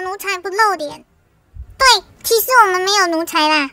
奴才不露脸，对，其实我们没有奴才啦。